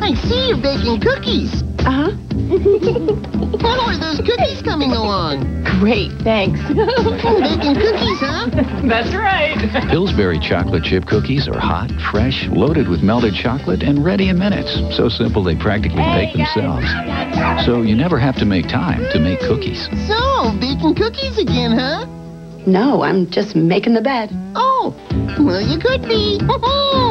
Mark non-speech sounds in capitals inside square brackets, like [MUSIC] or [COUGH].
I see you're baking cookies. Uh-huh. [LAUGHS] How are those cookies coming along? Great, thanks. Baking cookies, huh? [LAUGHS] That's right. Pillsbury chocolate chip cookies are hot, fresh, loaded with melted chocolate, and ready in minutes. So simple they practically bake themselves. So you never have to make time to make cookies. So, baking cookies again, huh? No, I'm just making the bed. Oh, well, you could be. [LAUGHS]